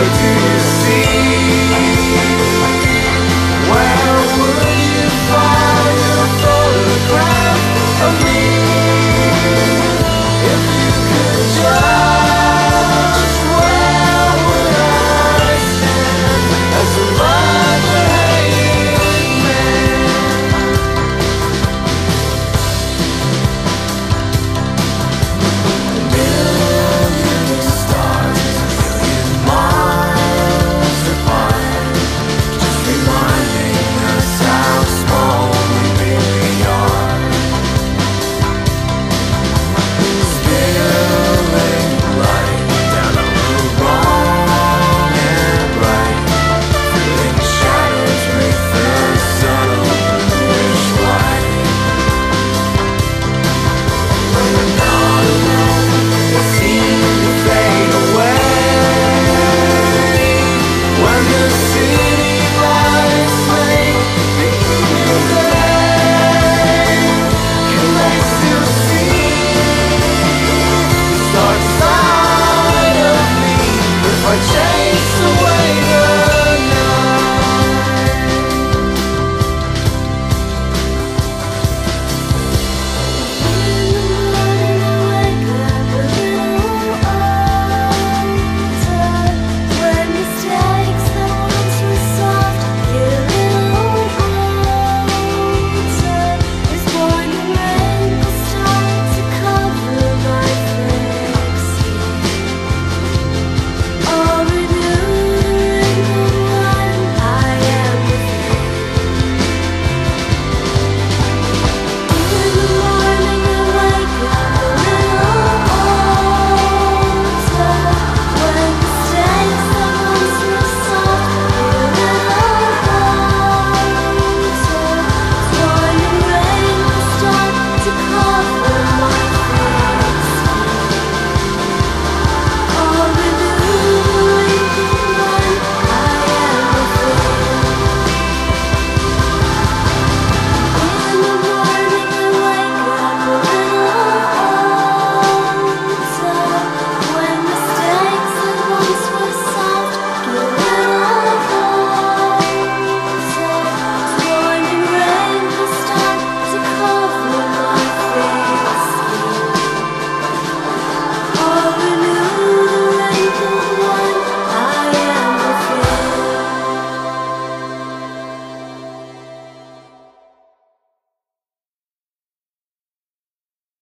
What do you see?